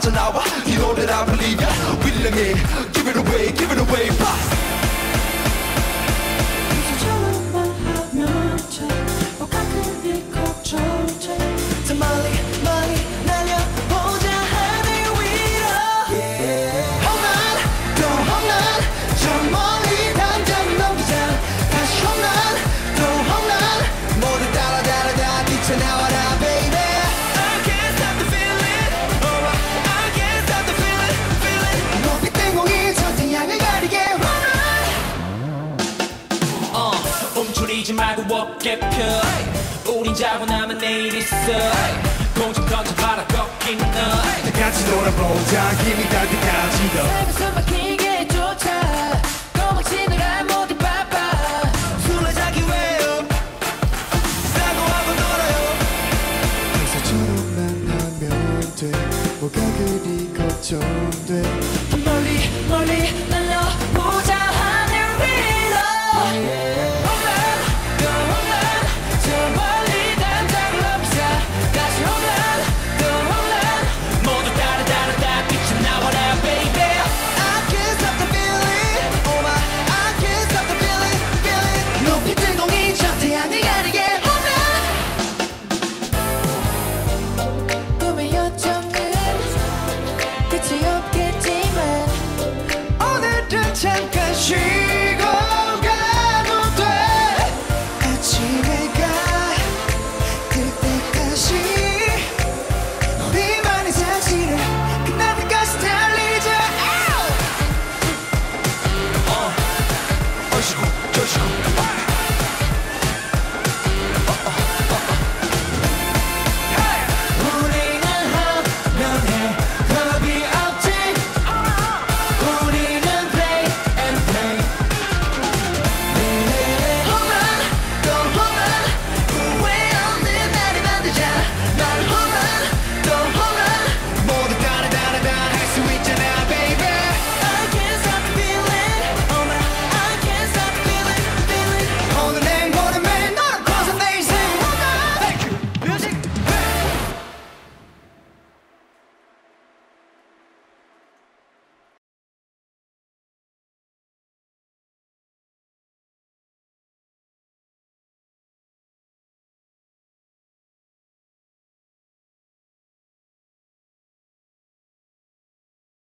miles an hour. You know that I believe ya. Willing it, give it away, give it away. 쉬지 말고 어깨 펴. 우린 자고 남은 내일 있어. 공중 던져봐라 꺾인 널다 같이 놀아보자. 힘이 닿을 때까지 더. 삶은 숨 막히게 쫓아. 도망치느라 모두 바빠. 술에 자기 왜요? 싸고 한번 놀아요. 그래서 조금만 하면 돼. 뭐가 그리 걱정돼? 멀리 멀리 날려보자.